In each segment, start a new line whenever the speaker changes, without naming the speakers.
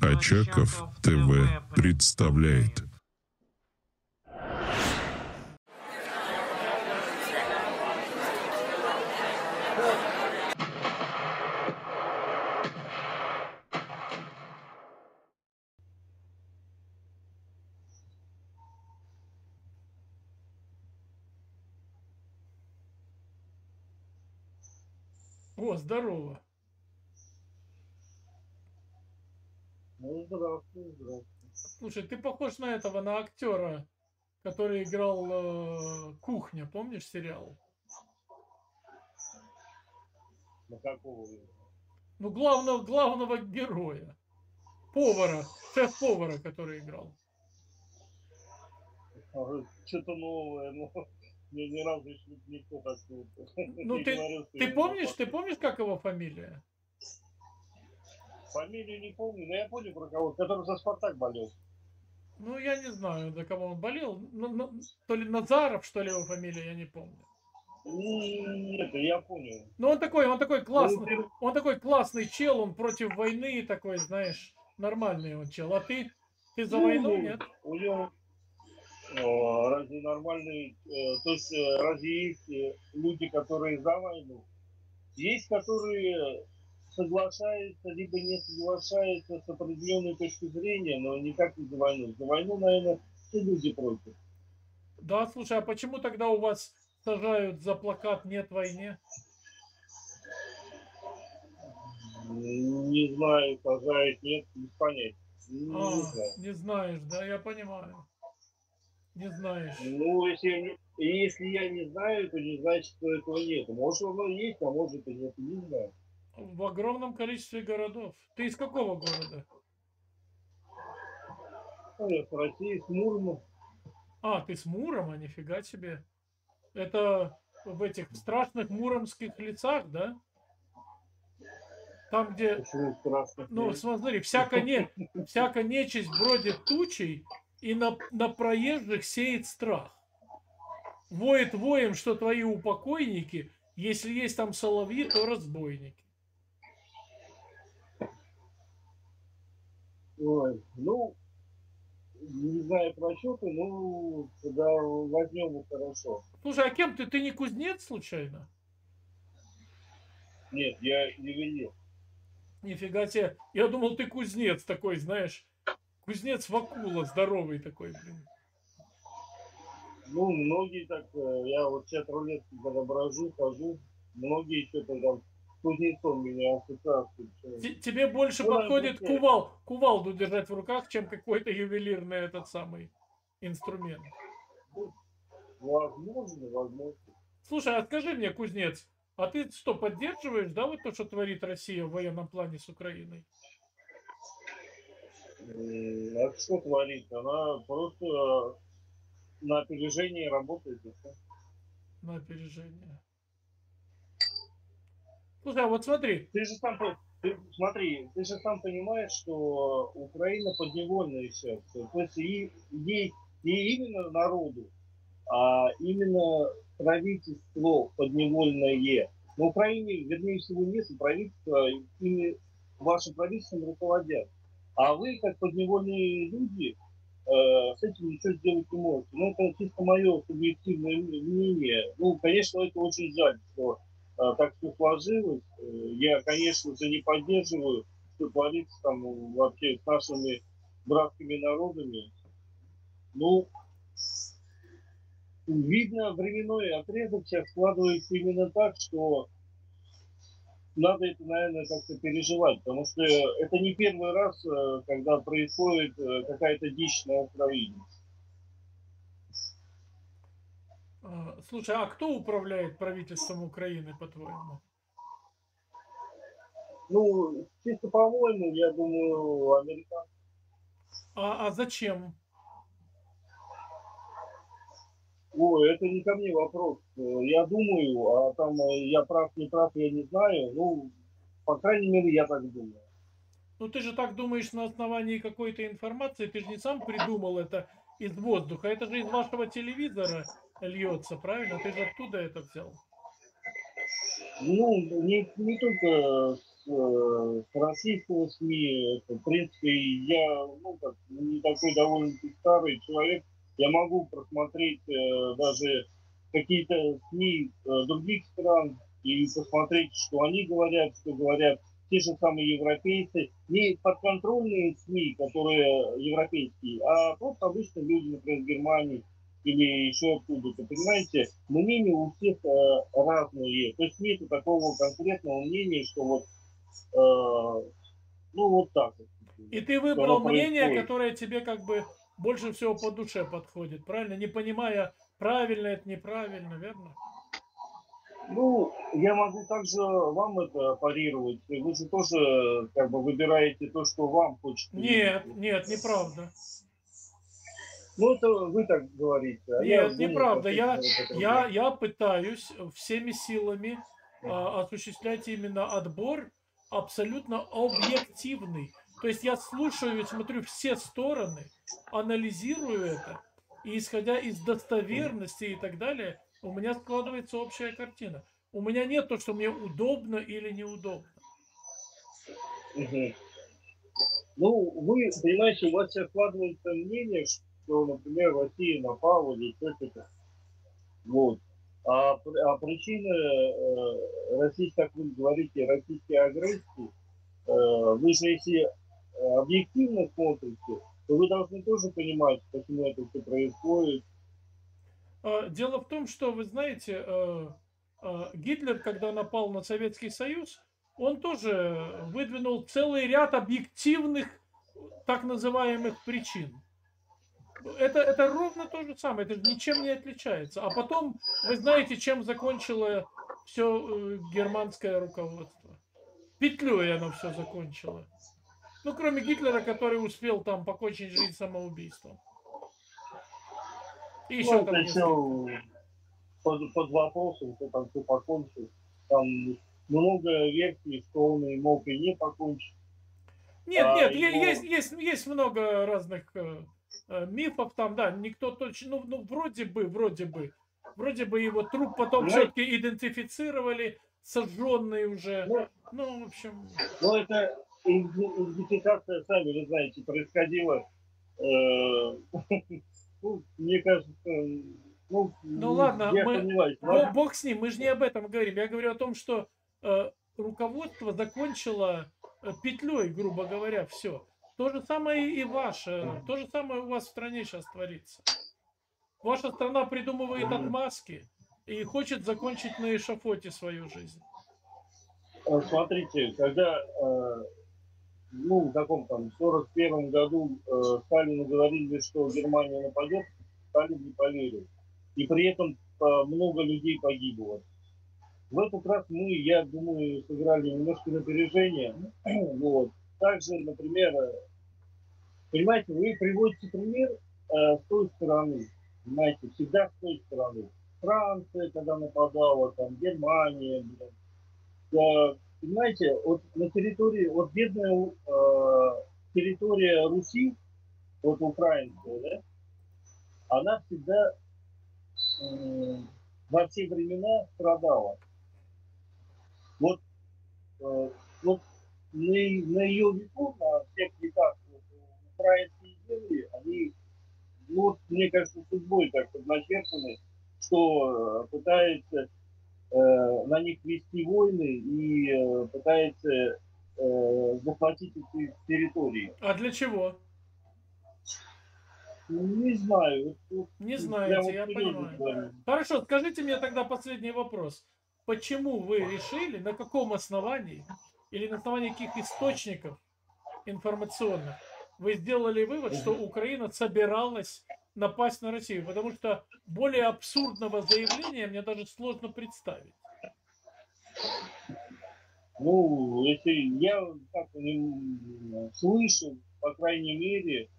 Очаков ТВ представляет.
О, здорово.
Ну, здравствуй, здравствуй.
Слушай, ты похож на этого, на актера, который играл э, Кухня, помнишь сериал?
На какого?
Ну, главного, главного героя. Повара, шеф-повара, который играл.
Что-то новое, но мне ни разу еще никто так не
Ну, ты- Ты
я
помнишь, ты помнишь, как его фамилия?
Фамилию не помню, но я понял про кого, который за Спартак болел.
Ну, я не знаю, за кого он болел. Ну, ну, то ли Назаров, что ли, его фамилия, я не помню.
Нет, я понял.
Ну, он такой, он такой классный,
Ну,
он такой классный чел, он против войны такой, знаешь, нормальный он чел. А ты, ты за
Ну,
войну,
ну,
нет?
У него э, разве нормальный, э, то есть э, разве есть люди, которые за войну? Есть, которые соглашаются, либо не соглашаются с определенной точки зрения, но никак не за войну. За войну, наверное, все люди против.
Да, слушай, а почему тогда у вас сажают за плакат «Нет войне»?
Не знаю, сажают, нет, без понятия. Не, не
А,
знаю.
не знаешь, да, я понимаю. Не знаешь.
Ну, если, не- если я не знаю, то не значит, что этого нет. Может, оно есть, а может и нет, не знаю.
В огромном количестве городов. Ты из какого города?
Я с России, с Мурмом.
А, ты с Мурома, нифига себе. Это в этих страшных муромских лицах, да? Там, где,
Почему страшно?
ну, смотри, всяко, не, всяко нечисть бродит тучей и на, на проезжих сеет страх. Воет воем, что твои упокойники, если есть там соловьи, то разбойники.
Ой, ну, не знаю про счеты, ну, когда возьмем, хорошо.
Слушай, а кем ты? Ты не кузнец случайно?
Нет, я ювелир.
Нифига себе. Я думал, ты кузнец такой, знаешь. Кузнец Вакула, здоровый такой, блин.
Ну, многие так, э, я вот сейчас рулетки когда брожу, хожу, многие что-то там кузнецом меня ассоциации.
Тебе больше
Ну,
подходит кувал, кувалду держать в руках, чем какой-то ювелирный этот самый инструмент.
Возможно, возможно.
Слушай, а скажи мне, кузнец, а ты что, поддерживаешь, да, вот то, что творит Россия в военном плане с Украиной?
М, А что творит? Она просто э, на опережении работает.
На опережение. Слушай, а вот смотри,
Ты же сам, ты, смотри, ты же сам понимаешь, что Украина подневольная сейчас. То есть и, ей не именно народу, а именно правительство подневольное. На Украине, вернее всего, нет правительства, ими вашим правительством руководят. А вы, как подневольные люди, э, с этим ничего сделать не можете. Ну, это чисто мое субъективное мнение. Ну, конечно, это очень жаль, что так все сложилось. Э, Я, конечно же, не поддерживаю, что творится там вообще с нашими братскими народами. Ну, видно, временной отрезок сейчас складывается именно так, что надо это, наверное, как-то переживать, потому что это не первый раз, э, когда происходит э, какая-то дичь на Украине.
А, слушай, а кто управляет правительством Украины, по-твоему?
Ну, чисто по-моему, я думаю, американцы.
А, а зачем?
Ой, это не ко мне вопрос. Э, Я думаю, а там э, я прав, не прав, я не знаю. Ну, по крайней мере, я так думаю.
Ну ты же так думаешь на основании какой-то информации, ты же не сам придумал это из воздуха, это же из вашего телевизора льется, правильно? Ты же оттуда это взял.
Ну, не, не только с э, с российского СМИ. В принципе, я ну, как, не такой довольно-таки старый человек. Я могу просмотреть э, даже какие-то СМИ э, других стран и посмотреть, что они говорят, что говорят те же самые европейцы. Не подконтрольные СМИ, которые европейские, а просто обычные люди, например, в Германии или еще откуда-то. Понимаете, мнения у всех э, разные. То есть нет такого конкретного мнения, что вот, э, ну вот так.
И ты выбрал мнение, которое тебе как бы больше всего по душе подходит, правильно? Не понимая, правильно это, неправильно, верно?
Ну, я могу также вам это парировать. Вы же тоже как бы выбираете то, что вам хочется.
Нет, нет, неправда.
Ну, это вы так говорите.
А Нет, я неправда. Я, я, я пытаюсь всеми силами а, осуществлять именно отбор абсолютно объективный. То есть я слушаю и смотрю все стороны, анализирую это, и исходя из достоверности и так далее, у меня складывается общая картина. У меня нет то, что мне удобно или неудобно.
Угу. Ну, вы, понимаете, у вас складывается мнение, что, например, Россия напала или что-то. Вот. А, а причина э, российской, как вы говорите, российской агрессии, э, вы же если объективно смотрите, то вы должны тоже понимать, почему это все происходит.
А, дело в том, что, вы знаете, э, э, Гитлер, когда напал на Советский Союз, он тоже выдвинул целый ряд объективных так называемых причин это, это ровно то же самое, это ничем не отличается. А потом, вы знаете, чем закончило все э, германское руководство? Петлей оно все закончило. Ну, кроме Гитлера, который успел там покончить жизнь самоубийством.
И еще ну, там еще под, под вопросом, кто там все покончил. Там много версий, что он и мог и не покончить.
Нет, а нет, его... есть, есть, есть много разных Э, мифов там, да, никто точно, ну, ну вроде бы, вроде бы, вроде бы его труп потом ну, все-таки идентифицировали, сожженный уже. Ну, ну, в общем.
Ну, это идентификация, сами вы знаете, происходила. Э, ну, мне кажется, ну,
ну ладно, я мы, понимаю, бог с ним, мы же не об этом говорим. Я говорю о том, что э, руководство закончило э, петлей, грубо говоря, все. То же самое и ваше. То же самое у вас в стране сейчас творится. Ваша страна придумывает отмазки и хочет закончить на эшафоте свою жизнь.
А, смотрите, когда э, ну, в таком там 41 году э, Сталину говорили, что Германия нападет, Сталин не поверил. И при этом э, много людей погибло. В этот раз мы, я думаю, сыграли немножко напережение. вот. Также, например, Понимаете, вы приводите пример э, с той стороны. Понимаете, всегда с той стороны. Франция, когда нападала, там, Германия, блин. Э, понимаете, вот на территории, вот бедная э, территория Руси, вот украинская, да, она всегда э, во все времена страдала. Вот, э, вот на, на ее веку, на всех веках украинские земли, они, ну, мне кажется, судьбой так подначерпаны, что э, пытается э, на них вести войны и э, пытается э, захватить эти территории.
А для чего?
Не знаю.
Не знаете, я понимаю. Знаю. Хорошо, скажите мне тогда последний вопрос. Почему вы решили, на каком основании или на основании каких источников информационных вы сделали вывод, что Украина собиралась напасть на Россию, потому что более абсурдного заявления мне даже сложно представить.
Ну, если я так слышу, по крайней мере,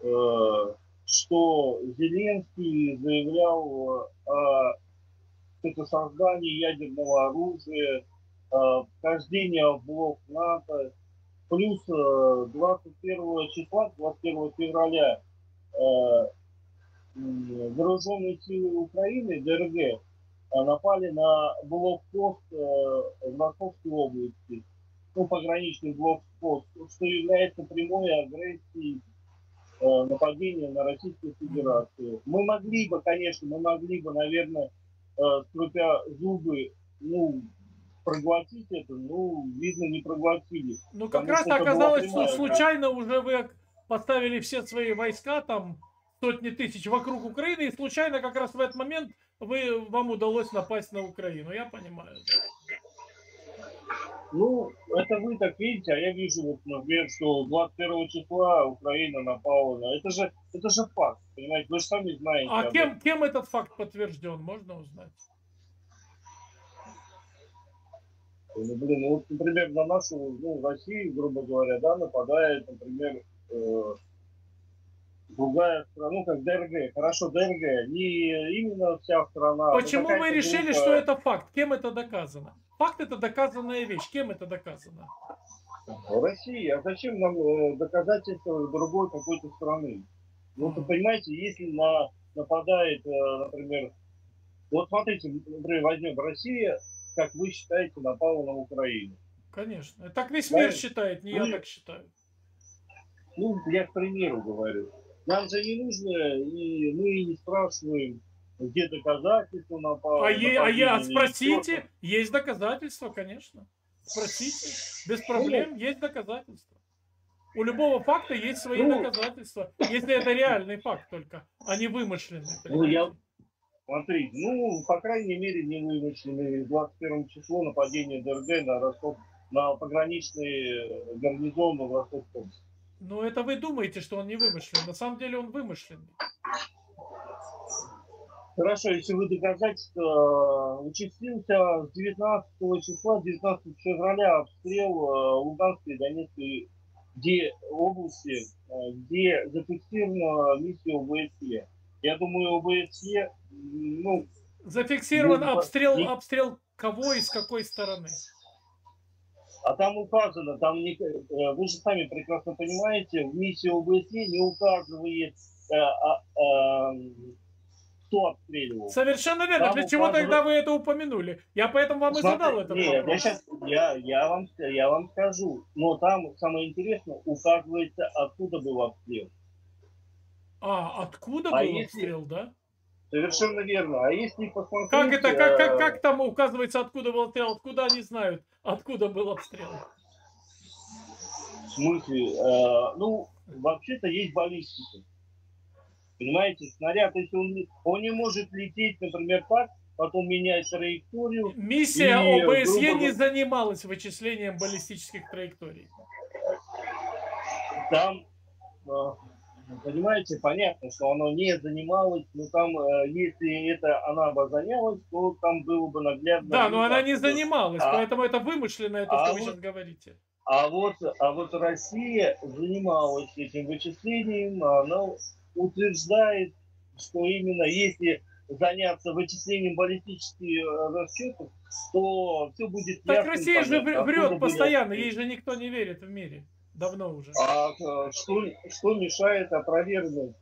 э, что Зеленский заявлял о это создании ядерного оружия, вхождение в блок НАТО, плюс 21 э, числа, 21 февраля э, вооруженные силы Украины, ДРГ, э, напали на блокпост в Московской области. ну, пограничный блокпост, что является прямой агрессией э, нападения на Российскую Федерацию. Мы могли бы, конечно, мы могли бы, наверное, э, скрипя зубы, ну, проглотить это, ну, видно, не проглотили.
Ну, как раз оказалось, что случайно уже вы поставили все свои войска там сотни тысяч вокруг Украины, и случайно как раз в этот момент вы, вам удалось напасть на Украину. Я понимаю.
Ну, это вы так видите, а я вижу, вот, например, что 21 числа Украина напала на... Это же, это же факт, понимаете, вы же сами знаете.
А кем, кем этот факт подтвержден, можно узнать?
Ну, блин, ну вот, например, на нашу, ну, Россию, грубо говоря, да, нападает, например, э, другая страна, ну, как ДРГ. Хорошо, ДРГ, не именно вся страна.
Почему вы решили, группа... что это факт? Кем это доказано? Факт это доказанная вещь. Кем это доказано?
Россия. А зачем нам э, доказательства другой какой-то страны? Ну, вы понимаете, если на, нападает, э, например, вот смотрите, например, возьмем Россия, как вы считаете, напала на Украину.
Конечно. Так весь мир да? считает, не ну, я так считаю.
Ну, я к примеру говорю. Нам же не нужно, и мы не спрашиваем, где доказательства напало.
А, е, а я спросите, есть доказательства, конечно. Спросите, без проблем, есть доказательства. У любого факта есть свои ну, доказательства, если это реальный факт только, а не вымышленный.
Ну, я, смотрите, ну, по крайней мере, не вымышленный. 21 число нападение ДРГ на Ростов, на пограничный гарнизон в Ростовской области.
Ну, это вы думаете, что он не вымышленный. На самом деле он вымышленный.
Хорошо, если вы доказательства э, участился с 19 числа, 19 февраля обстрел э, Луганской и Донецкой где, области, э, где зафиксирована миссия ОБСЕ. Я думаю, ОБСЕ, ну...
Зафиксирован обстрел, обстрел кого и с какой стороны?
А там указано, там не, э, вы же сами прекрасно понимаете, в миссии ОБСЕ не указывает, э, а, а, кто обстреливал.
Совершенно верно. Там Для чего указывает... тогда вы это упомянули? Я поэтому вам Смотри, и задал этот нет, вопрос.
Я, сейчас, я, я, вам, я вам скажу, но там самое интересное, указывается, откуда был обстрел.
А, откуда а был если... обстрел, да?
Совершенно верно. А если посмотреть...
Как это, как, как, как там указывается, откуда был обстрел? Откуда они знают, откуда был обстрел?
В смысле? Э, ну, вообще-то есть баллистика. Понимаете, снаряд, если он, он не может лететь, например, так, потом менять траекторию.
Миссия и, ОБСЕ грубо... не занималась вычислением баллистических траекторий.
Там э, Понимаете, понятно, что оно не занималось, но там, э, если это она бы занялась, то там было бы наглядно.
Да, но она не занималась, а, поэтому это вымышленное то, а что вот, вы сейчас говорите.
А вот, а вот Россия занималась этим вычислением, она утверждает, что именно если заняться вычислением баллистических э, расчетов, то все будет
Так Россия же врет постоянно, ей же никто не верит в мире. Давно уже.
А э, что, что мешает опровергнуть?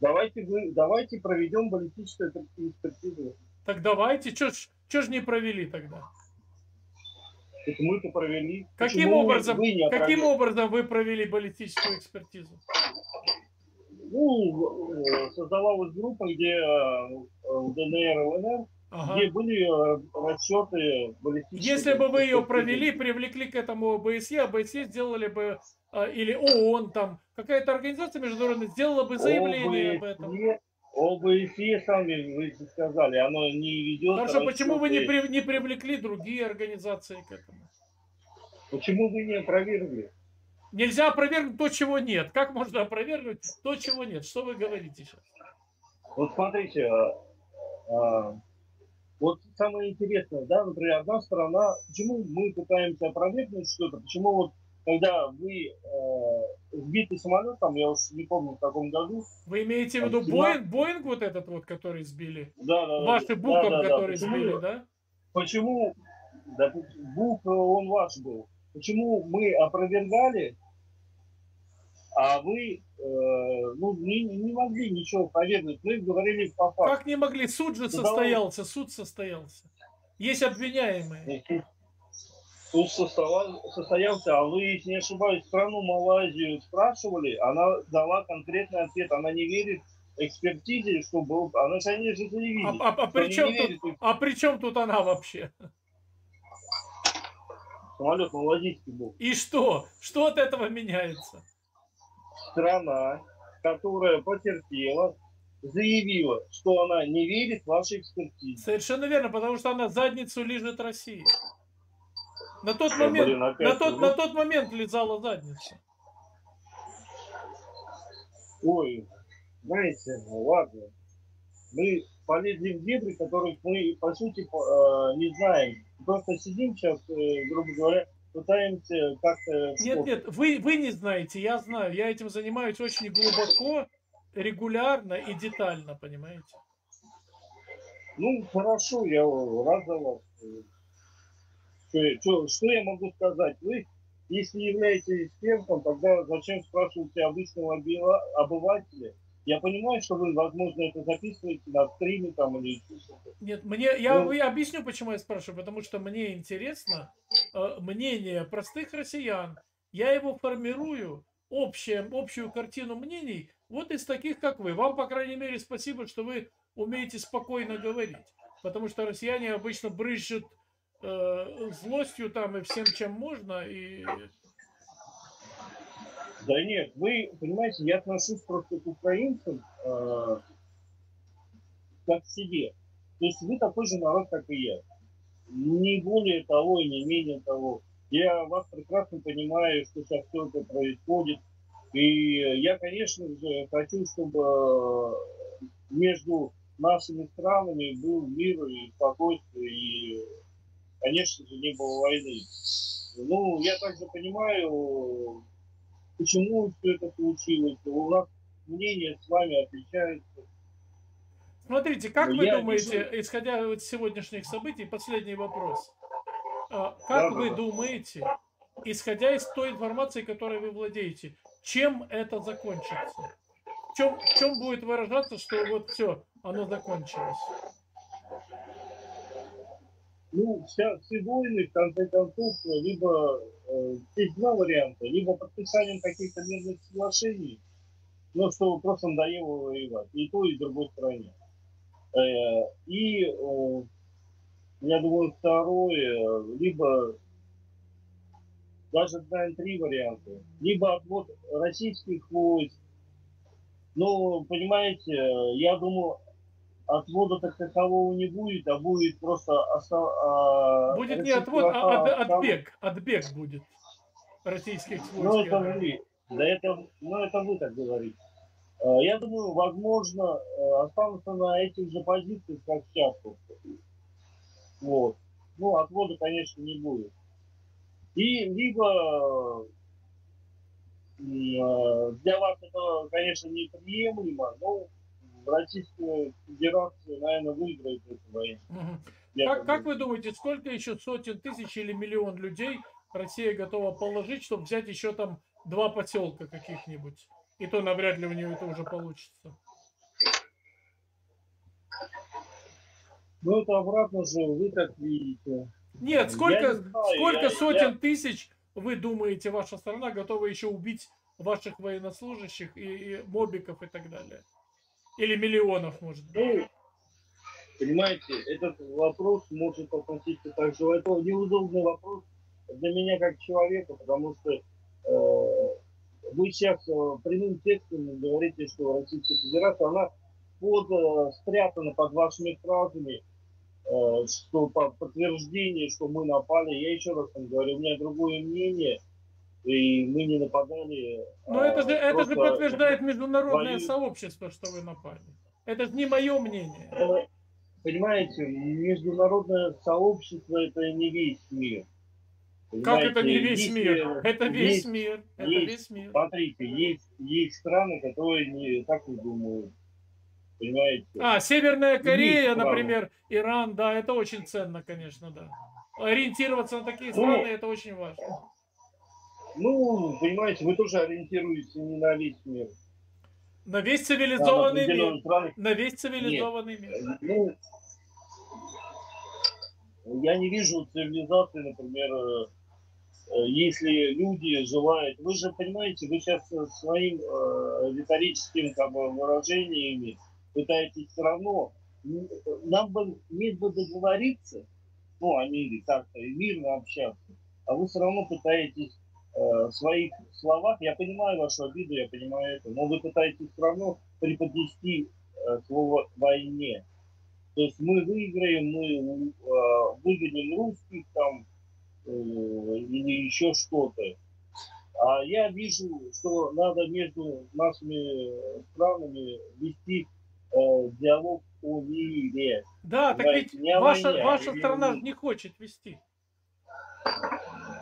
Давайте, вы, давайте проведем баллистическую экспертизу.
Так давайте, что ж, чё ж не провели тогда?
Это мы-то провели.
Каким образом, вы каким образом вы провели баллистическую экспертизу?
Ну, э, создавалась группа, где э, ДНР ЛНР ага. где были э, расчеты баллистические.
Если бы вы ее провели, привлекли к этому ОБСЕ, ОБСЕ сделали бы, а, или ООН там, какая-то организация международная сделала бы заявление ОБСЕ, об этом.
ОБСЕ, сами вы сказали, оно не ведет...
Хорошо, почему вы не, при, не привлекли другие организации к этому?
Почему вы не опровергли?
Нельзя опровергнуть то, чего нет. Как можно опровергнуть то, чего нет? Что вы говорите сейчас?
Вот смотрите, а, а, вот самое интересное, да, например, одна сторона, почему мы пытаемся опровергнуть что-то, почему вот когда вы э, сбитый самолет, там, я уж не помню в каком году.
Вы имеете в виду Боинг, Боинг вот этот вот, который сбили?
Да, да,
Ваши
да, да,
да, который
почему,
сбили, да?
Почему, да, Бук, он ваш был. Почему мы опровергали а вы э, ну, не, не могли ничего провернуть. Мы говорили по факту.
Как не могли? Суд же состоялся, суд состоялся. Есть обвиняемые.
Тут состоялся, а вы, если не ошибаюсь, страну Малайзию спрашивали, она дала конкретный ответ, она не верит экспертизе, что был, она, конечно, заявили.
А, а, а, при чем тут, а при чем тут она вообще?
Самолет малазийский был.
И что? Что от этого меняется?
Страна, которая потерпела, заявила, что она не верит в вашей экспертизе.
Совершенно верно, потому что она задницу лежит России. На тот, момент, блин, на, тот, на тот момент лизала задницу.
Ой, знаете, ладно. Мы полезли в дебри, которых мы, по сути, э, не знаем. Просто сидим сейчас, э, грубо говоря, пытаемся как-то...
Нет, нет, вы, вы не знаете, я знаю. Я этим занимаюсь очень глубоко, регулярно и детально, понимаете?
Ну, хорошо, я рад за вас. Что, что, что я могу сказать? Вы, если являетесь экспертом, тогда зачем спрашиваете обычного обывателя? Я понимаю, что вы, возможно, это записываете на стриме там или...
Нет, мне, я, ну, я объясню, почему я спрашиваю. Потому что мне интересно э, мнение простых россиян. Я его формирую, общее, общую картину мнений, вот из таких, как вы. Вам, по крайней мере, спасибо, что вы умеете спокойно говорить. Потому что россияне обычно брызжут э, злостью там и всем, чем можно, и
да нет, вы, понимаете, я отношусь просто к украинцам э, как к себе. То есть вы такой же народ, как и я. Не более того и не менее того. Я вас прекрасно понимаю, что сейчас все это происходит. И я, конечно же, хочу, чтобы между нашими странами был мир и спокойствие, и, конечно же, не было войны. Ну, я также понимаю, почему все это случилось. У нас мнения с вами отличаются.
Смотрите, как Но вы думаете, вижу... исходя из сегодняшних событий, последний вопрос. А, как да, вы да. думаете, исходя из той информации, которой вы владеете, чем это закончится? В чем, в чем будет выражаться, что вот все, оно закончилось?
Ну, вся, все войны, в конце концов, либо э, есть два варианта. Либо подписанием каких-то мирных соглашений, но что просто надоело воевать. И то, и другой стороне. Э, и, э, я думаю, второе, либо даже, наверное, три варианта. Либо отвод российских войск. Ну, понимаете, я думаю, отвода так такового не будет, а будет просто...
А, будет не отвод, а от, отбег. Отбег будет российских войск.
Ну, это вы. Да это, ну, это вы так говорите. А, я думаю, возможно, э, останутся на этих же позициях, как сейчас. Вот. Ну, отвода, конечно, не будет. И либо э, для вас это, конечно, неприемлемо, но Российская Федерация, наверное, выиграет эту войну.
Угу. Как, как вы думаете, сколько еще сотен тысяч или миллион людей Россия готова положить, чтобы взять еще там два поселка каких-нибудь? И то навряд ли у нее это уже получится.
Ну, это обратно же, вы как видите.
Нет, сколько, не знаю, сколько я, сотен я... тысяч, вы думаете, ваша страна готова еще убить ваших военнослужащих и, и мобиков и так далее? Или миллионов, может быть? Ну,
понимаете, этот вопрос может относиться также... Это неудобный вопрос для меня как человека, потому что э, вы сейчас э, прямым текстом говорите, что Российская Федерация, она под, э, спрятана под вашими фразами, э, что по подтверждение, что мы напали. Я еще раз вам говорю, у меня другое мнение – и мы не нападали.
Но а это же, это же подтверждает международное воюют. сообщество, что вы напали. Это же не мое мнение.
Понимаете, международное сообщество это не весь мир.
Понимаете? Как это не весь есть, мир? Это весь есть, мир. Это
есть,
весь мир.
Смотрите, есть, есть страны, которые не так не думают. Понимаете?
А, Северная Корея, например, Иран, да, это очень ценно, конечно, да. Ориентироваться на такие ну, страны, ну, это очень важно.
Ну, понимаете, вы тоже ориентируетесь не на весь мир.
На весь цивилизованный на мир. Страны. На весь цивилизованный Нет. мир.
Ну, я не вижу цивилизации, например, если люди желают, вы же понимаете, вы сейчас своим э, риторическим как бы, выражениями пытаетесь все равно, нам бы, нет бы договориться, ну, о мире как-то, и мирно общаться, а вы все равно пытаетесь э, в своих словах, я понимаю вашу обиду, я понимаю это, но вы пытаетесь все равно преподнести э, слово «войне». То есть мы выиграем, мы э, выгоним русских там э, или еще что-то. А я вижу, что надо между нашими странами вести э, диалог о мире.
Да, так ведь ваша, войне, ваша страна не хочет вести.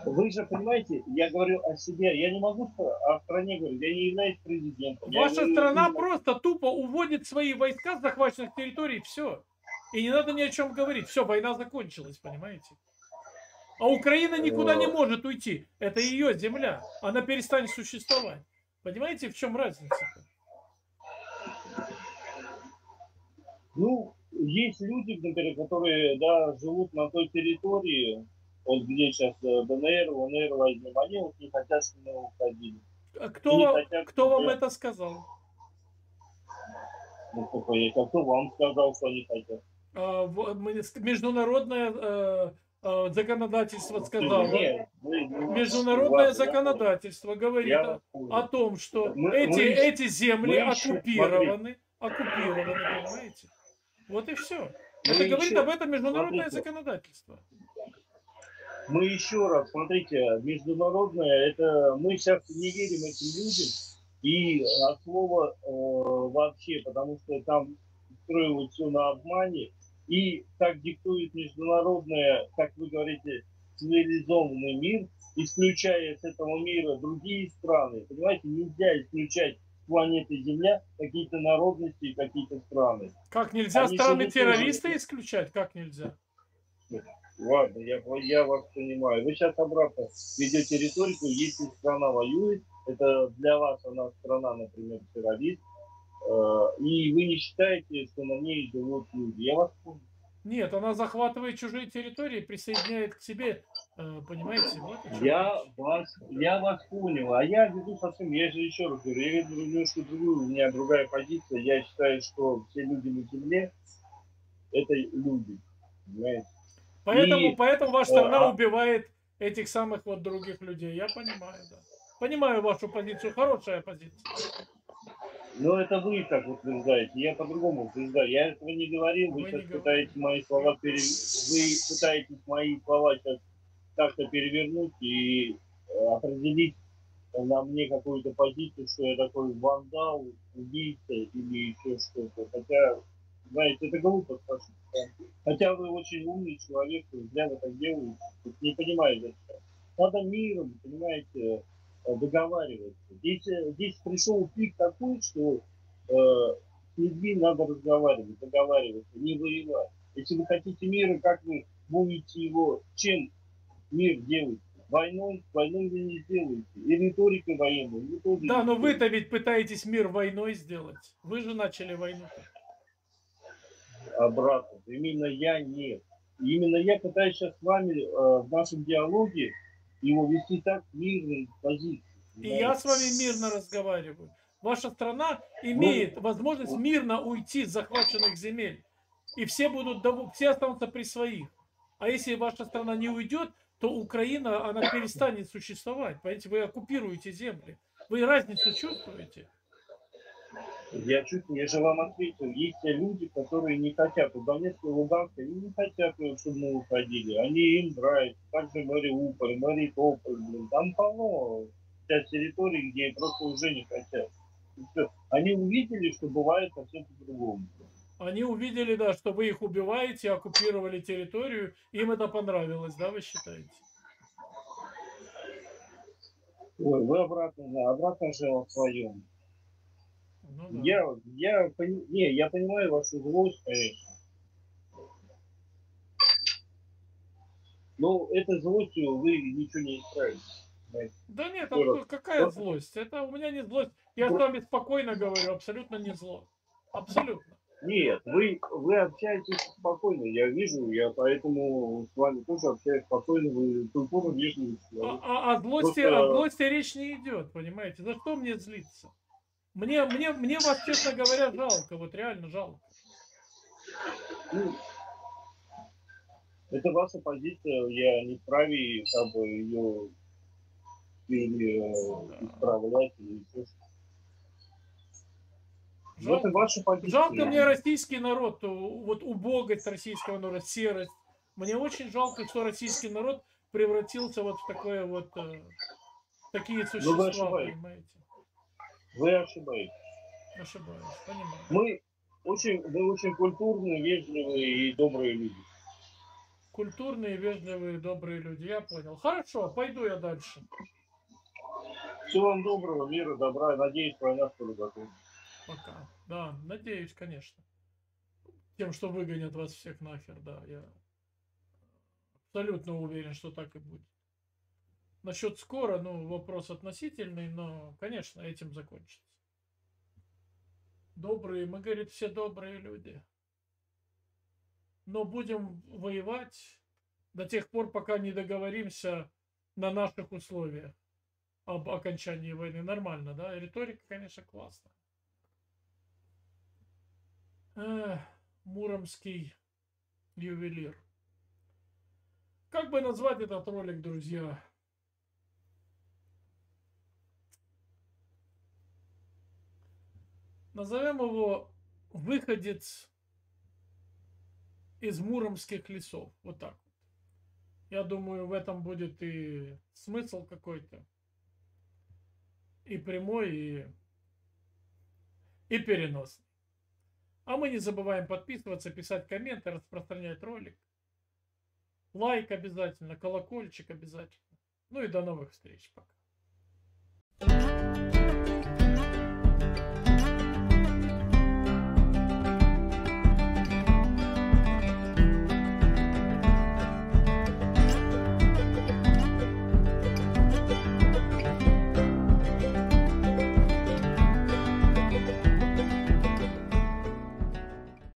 Вы же понимаете, я говорю о себе, я не могу о стране говорить, я не являюсь президентом.
Ваша страна не... просто тупо уводит свои войска с захваченных территорий, все. И не надо ни о чем говорить, все, война закончилась, понимаете? А Украина никуда не может уйти, это ее земля, она перестанет существовать. Понимаете, в чем разница? -то?
Ну, есть люди, например, которые да, живут на той территории, вот где сейчас э, ДНР, ЛНР возьмем, они вот не хотят, чтобы мы уходили.
А кто, вам, хотят, кто вам это сказал?
Ну, а кто вам сказал, что они хотят?
А, международное э, законодательство сказало. Нет, Международное вас, законодательство говорит о, о том, что мы, эти, мы, эти земли оккупированы, оккупированы, понимаете? Вот и все. Мы Это говорит об этом международное смотрите, законодательство.
Мы еще раз, смотрите, международное, это мы сейчас не верим этим людям и от слова э, вообще, потому что там строилось все на обмане, и так диктует международное, как вы говорите, цивилизованный мир, исключая с этого мира другие страны. Понимаете, нельзя исключать планеты Земля какие-то народности и какие-то страны.
Как нельзя Они страны-террористы исключать? Как нельзя?
Ладно, я, я вас понимаю. Вы сейчас обратно ведете риторику, если страна воюет, это для вас она страна, например, террорист, э, и вы не считаете, что на ней живут люди. Я вас понял.
Нет, она захватывает чужие территории, присоединяет к себе, э, понимаете? Вот
я вас, я вас понял, а я веду совсем, я же еще раз говорю, я веду немножко другую, у меня другая позиция, я считаю, что все люди на земле это люди,
понимаете? Поэтому, И, поэтому ваша страна а... убивает этих самых вот других людей, я понимаю, да. Понимаю вашу позицию, хорошая позиция.
Ну, это вы так утверждаете, я по-другому утверждаю. Я этого не говорил, вы, вы сейчас пытаетесь мои слова пере... вы пытаетесь мои слова сейчас как-то перевернуть и э, определить на мне какую-то позицию, что я такой вандал, убийца или еще что-то. Хотя, знаете, это глупо спрашивать. Хотя вы очень умный человек, зря вы так делаете. Не понимаю зачем. Надо миром, понимаете, Э, договариваться. Здесь, э, здесь пришел пик такой, что э, с людьми надо разговаривать, договариваться, не воевать. Если вы хотите мира, как вы будете его, чем мир делать? Войной, войной вы не сделаете. И риторикой военной. Вы
тоже да, но вы-то ведь пытаетесь мир войной сделать. Вы же начали войну.
Обратно. Именно я нет. Именно я пытаюсь сейчас с вами э, в нашем диалоге его вести так мирной позиции.
И да. я с вами мирно разговариваю. Ваша страна имеет ну, возможность мирно уйти с захваченных земель. И все будут, все останутся при своих. А если ваша страна не уйдет, то Украина, она перестанет существовать. Понимаете, вы оккупируете земли. Вы разницу чувствуете?
Я чуть я же вам ответил. Есть люди, которые не хотят. У Донецка и Луганска они не хотят, чтобы мы уходили. Они им нравятся. Также Мариуполь, Мариуполь, блин. Там полно часть территории, где просто уже не хотят. Они увидели, что бывает совсем по-другому.
Они увидели, да, что вы их убиваете, оккупировали территорию, им это понравилось, да, вы считаете?
Ой, вы обратно, да, обратно же в своем. Ну, да. Я, я, не, я понимаю вашу злость, конечно. Но этой злостью вы ничего не исправите.
Да нет, а какая злость? Это у меня не злость. Я с вами спокойно говорю, абсолютно не зло. Абсолютно.
Нет, вы, вы общаетесь спокойно, я вижу, я поэтому с вами тоже общаюсь спокойно, вы культурно вежливый
А, а- о злости,
Просто-
о злости речь не идет, понимаете? За что мне злиться? Мне, мне, мне вас, честно говоря, жалко, вот реально жалко.
Ну, это ваша позиция, я не вправе как бы ее переисправлять или еще что-то. Ну, Это
Жалко,
ваша позиция.
жалко мне российский народ, вот убогость российского народа, серость. Мне очень жалко, что российский народ превратился вот в такое вот э, такие существа,
ошибаетесь.
понимаете?
Вы ошибаетесь.
Ошибаюсь, понимаю.
Мы очень, мы очень культурные, вежливые и добрые люди.
Культурные, вежливые, добрые люди. Я понял. Хорошо, пойду я дальше.
Всего вам доброго, мира, добра. Надеюсь, война скоро закончится.
Пока. Да, надеюсь, конечно. Тем, что выгонят вас всех нахер, да, я абсолютно уверен, что так и будет. Насчет скоро, ну, вопрос относительный, но, конечно, этим закончится. Добрые, мы, говорит, все добрые люди. Но будем воевать до тех пор, пока не договоримся на наших условиях об окончании войны. Нормально, да? Риторика, конечно, классная. Эх, Муромский ювелир. Как бы назвать этот ролик, друзья? Назовем его «Выходец из муромских лесов». Вот так. Я думаю, в этом будет и смысл какой-то. И прямой, и, и переносный. А мы не забываем подписываться, писать комменты, распространять ролик. Лайк обязательно, колокольчик обязательно. Ну и до новых встреч. Пока.